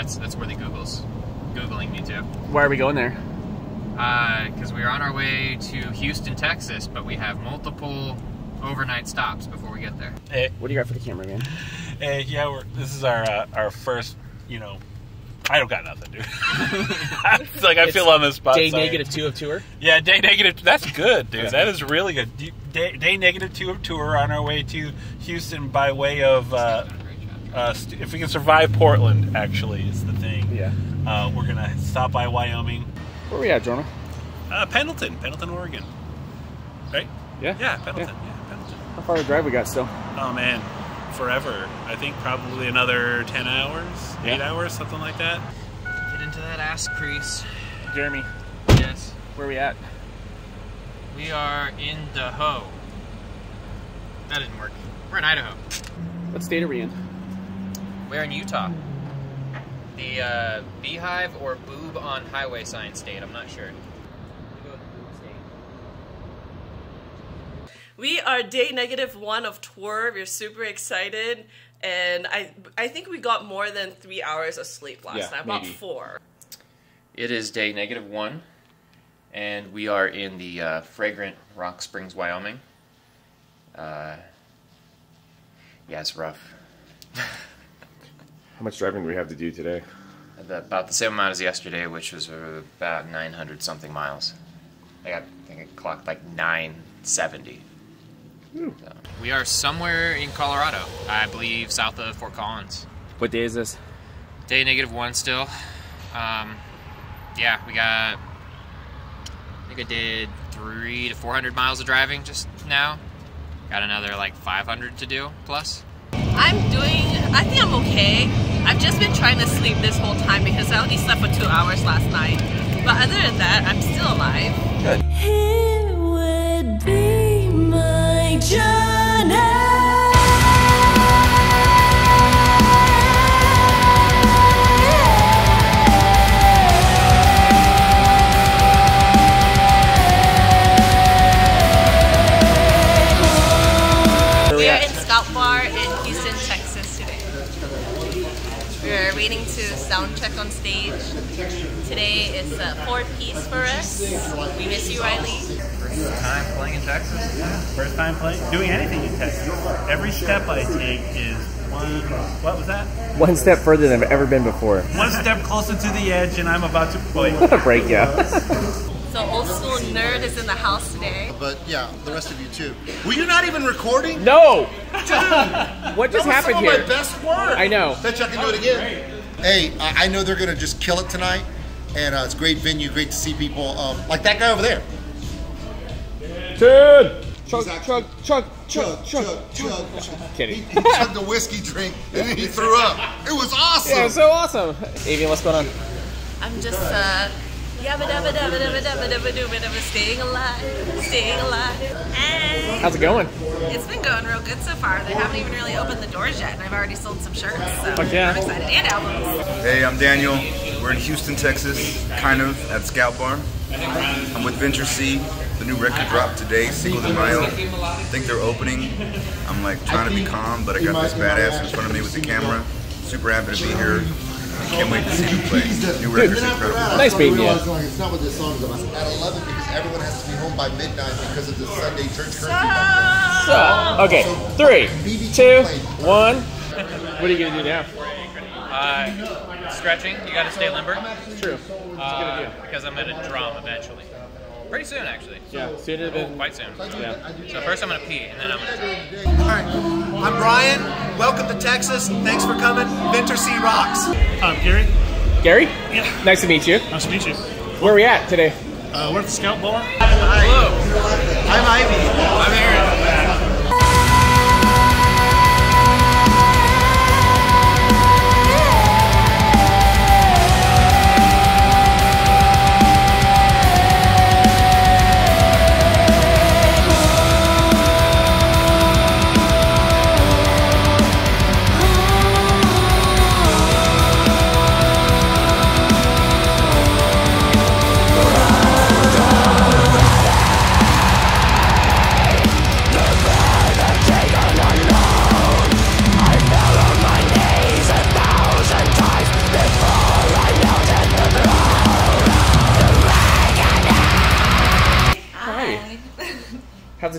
that's that's where the Google's googling me to. Why are we going there? Because we're on our way to Houston, Texas, but we have multiple overnight stops before we get there. Hey, What do you got for the camera, man? hey, yeah, we're, this is our uh, our first, you know, I don't got nothing, dude. it's like I feel on the spot. Day sorry. negative two of tour. Yeah, day negative. That's good, dude. That is really good. Day, day negative two of tour on our way to Houston by way of. Uh, uh, st- if we can survive Portland, actually, is the thing. Yeah. Uh, we're gonna stop by Wyoming, Where we at, Jonah? uh, Pendleton, Pendleton, Oregon. Right? Yeah. Yeah, Pendleton. Yeah, Pendleton. How far of a drive we got still? Oh man, forever. I think probably another ten hours, Yeah. eight hours, something like that. Get into that ass crease. Jeremy, Yes. where we at? We are in Daho. That didn't work. We're in Idaho. What state are we in? We're in Utah. The uh, Beehive or Boob on Highway sign state. I'm not sure. We are day negative one of tour. We're super excited, and I I think we got more than three hours of sleep last Yeah, night. About maybe. four. It is day negative one, and we are in the uh, fragrant Rock Springs, Wyoming. Uh, yeah, it's rough. How much driving do we have to do today? About the same amount as yesterday, which was about 900 something miles. I, got, I think I clocked like 970. So, we are somewhere in Colorado, I believe, south of Fort Collins. What day is this? Day negative one still. Um, yeah, we got. I think I did three to 400 miles of driving just now. Got another like 500 to do plus. I'm doing. I think I'm okay. I've just been trying to sleep this whole time because I only slept for two hours last night. But other than that, I'm still alive. It would be my We on stage. Today is a four piece for us. We miss you, Riley. First Time playing in Texas. First time playing, doing anything in Texas. Every step I take is one. What was that? One step further than I've ever been before. One step closer to the edge, and I'm about to. Wait. What a break, yeah. So old school nerd is in the house today. But yeah, the rest of you too. Well, you're not even recording? no! Dude, What That just was happened some of here? my best work. I know. Bet you I can do it again. Hey, I I know they're gonna just kill it tonight, and uh, it's a great venue, great to see people um, like that guy over there. Dude! Chug, Exactly. chug, chug, Chug, chug, chug, chug, chug. He, Kidding. he chugged a whiskey drink and then he threw up. It was awesome. Yeah, so awesome. Avian, what's going on? I'm just uh staying alive, staying alive. And How's it going? it's been going real good so far. They haven't even really opened the doors yet, and I've already sold some shirts. So yeah. I'm excited. And albums. Hey, I'm Daniel. We're in Houston, Texas, kind of at Scout Bar. I'm with Vintersea. The new record dropped today, Single de Mayo. I think they're opening. I'm like trying to be calm, but I got this badass in front of me with the camera. Super happy to be here. Can't wait to see you play. New record's incredible. Nice meeting you. Realizing, like, it's not what this song is about. At 11 because everyone has to be home by midnight because of the Sunday church curfew. So, okay, three, two, one. What are you gonna do now? Uh, stretching. You got to stay limber. True. Uh, because I'm gonna drum eventually. Pretty soon, actually. Yeah, sooner Oh, than quite soon. yeah. So first I'm gonna pee, and then I'm gonna drum. All right, I'm Brian. Welcome to Texas. Thanks for coming. Vintersea rocks. I'm Gary. Gary, Yeah. nice to meet you. Nice to meet you. Where are we at today? Uh, we're at the Scout Bar. I'm Ivy. I'm Aaron.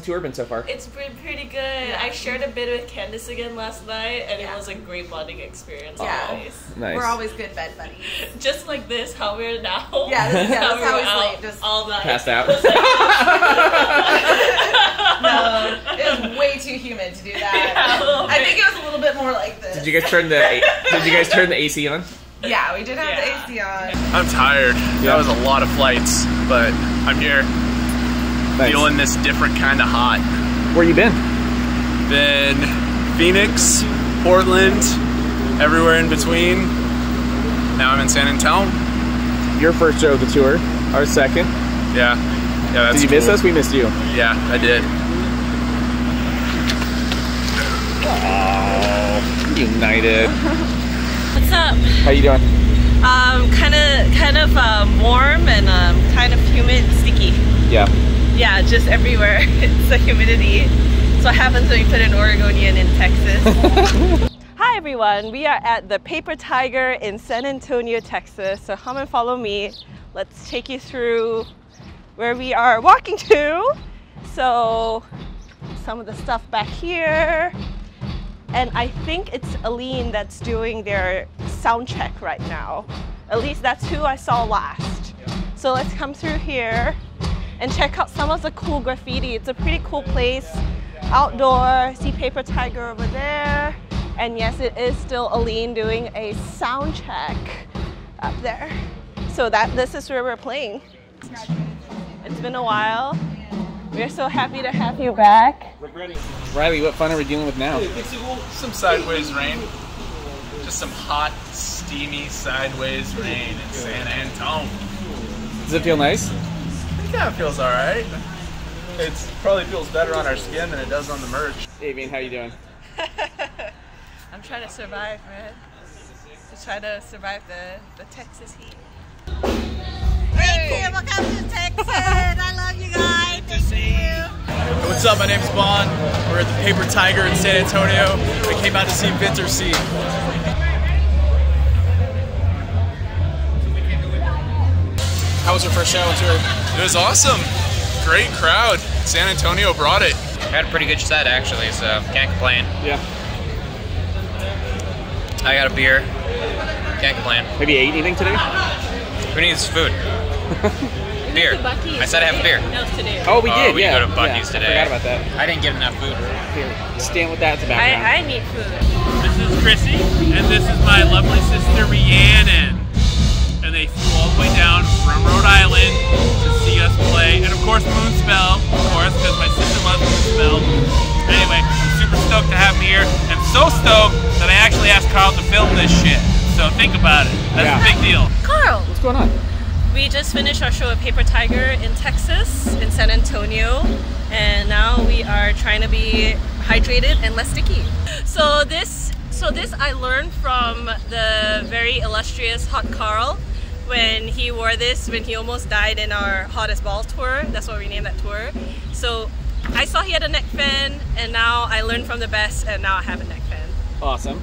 The tour been so far? It's been pretty good. I shared a bit with Candace again last night, and it was a great bonding experience. Yeah. Always. Nice. We're always good bed buddies. Just like this, how we're now. Yeah, this- yeah, How that's we how were we out sleep, just- all night. Passed out. no, it was way too humid to do that. Yeah, I think it was a little bit more like this. Did you guys turn the Did you guys turn the AC on? Yeah, we did have Yeah. the AC on. I'm tired. Yeah. That was a lot of flights, but I'm here Nice. feeling this different kind of hot. Where you been? Been Phoenix, Portland, everywhere in between. Now I'm in San Antonio. Your first show of the tour. Our second. Yeah, yeah. That's Did you miss us? We missed you. Yeah, I did. United. What's up? How you doing? Um, kind of, kind of um, warm and um, kind of humid, sticky. Yeah. Yeah, just everywhere. it's the humidity. So what happens when you put an Oregonian in Texas. Hi everyone, we are at the Paper Tiger in San Antonio, Texas. So come and follow me. Let's take you through where we are walking to. So some of the stuff back here. And I think it's Eleine that's doing their sound check right now. At least that's who I saw last. So let's come through here and check out some of the cool graffiti. It's a pretty cool place. Outdoor, see Paper Tiger over there. And yes, it is still Eleine doing a sound check up there. So that this is where we're playing. It's been a while. We're so happy to have you back. Riley, what fun are we dealing with now? Some sideways rain. Just some hot, steamy sideways rain in San Antonio. Does it feel nice? Yeah, it feels all right. It probably feels better on our skin than it does on the merch. Avian, how you doing? I'm trying to survive, man. Just trying to survive the, the Texas heat. Hey, welcome to Texas. I love you guys. Thank you. What's up? My name's Bond. We're at the Paper Tiger in San Antonio. We came out to see Vintersea. How was your first show and tour? It was awesome. Great crowd. San Antonio brought it. Had a pretty good set actually, so can't complain. Yeah. I got a beer. Can't complain. Have you ate anything today? Who needs food? beer. I said I have a beer. No, today. Oh, we Oh, did. we yeah. go to Buc-ee's yeah, today. I forgot about that. I didn't get enough food. Here, stand with that as a background. I, I need food. This is Chrissy, and this is my lovely sister Rhiannon. And all the way down from Rhode Island to see us play. And of course, Moonspell, of course, because my sister loves Moonspell. Anyway, I'm super stoked to have them here. And so stoked that I actually asked Karl to film this shit. So think about it. That's Yeah. a big deal. Karl, What's going on? we just finished our show at Paper Tiger in Texas, in San Antonio, and now we are trying to be hydrated and less sticky. So this, so this I learned from the very illustrious Hot Karl when he wore this when he almost died in our Hottest Ball tour. That's what we named that tour. So I saw he had a neck fan, and now I learned from the best, and now I have a neck fan. Awesome.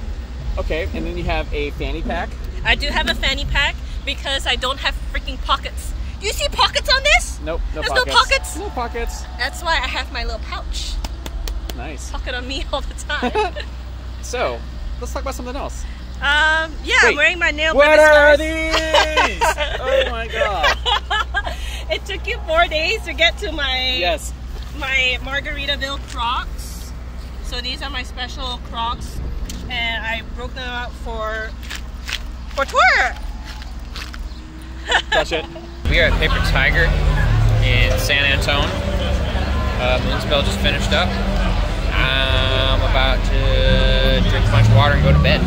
Okay, and then you have a fanny pack. I do have a fanny pack because I don't have freaking pockets. Do you see pockets on this? Nope, no There's pockets. no pockets. No pockets. That's why I have my little pouch. Nice. Pocket on me all the time. So, let's talk about something else. Um, yeah, Wait, I'm wearing my nail What are these? oh my god. It took you four days to get to my Yes. my Margaritaville Crocs. So these are my special Crocs, and I broke them out for for tour. Touch it. We are at Paper Tiger in San Antone. Uh, Moonspell just finished up. I'm about to drink a bunch of water and go to bed.